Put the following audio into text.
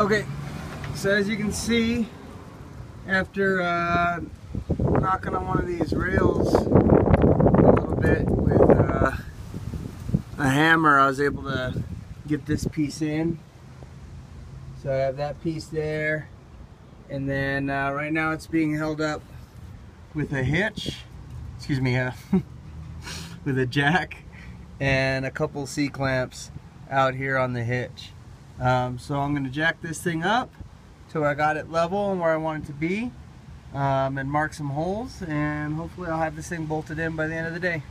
Okay, so as you can see, after uh, knocking on one of these rails a little bit with uh, a hammer, I was able to get this piece in. So I have that piece there, and then uh, right now it's being held up with a hitch, excuse me, with a jack and a couple C-clamps out here on the hitch. Um, so I'm going to jack this thing up to where I got it level and where I want it to be um, and mark some holes and hopefully I'll have this thing bolted in by the end of the day.